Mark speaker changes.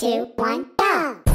Speaker 1: two, one, go!